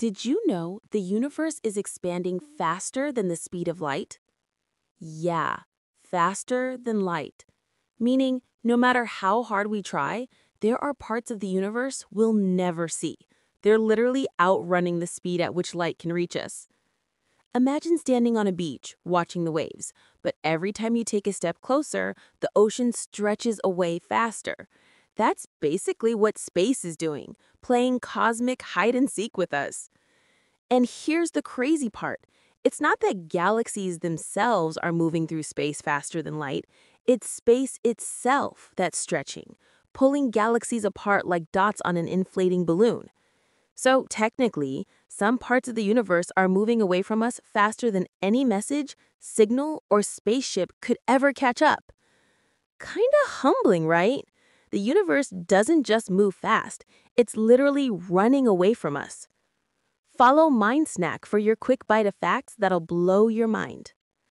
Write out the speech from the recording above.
Did you know the universe is expanding faster than the speed of light? Yeah, faster than light. Meaning, no matter how hard we try, there are parts of the universe we'll never see. They're literally outrunning the speed at which light can reach us. Imagine standing on a beach, watching the waves, but every time you take a step closer, the ocean stretches away faster. That's basically what space is doing, playing cosmic hide and seek with us. And here's the crazy part it's not that galaxies themselves are moving through space faster than light, it's space itself that's stretching, pulling galaxies apart like dots on an inflating balloon. So, technically, some parts of the universe are moving away from us faster than any message, signal, or spaceship could ever catch up. Kinda humbling, right? The universe doesn't just move fast, it's literally running away from us. Follow Mind Snack for your quick bite of facts that'll blow your mind.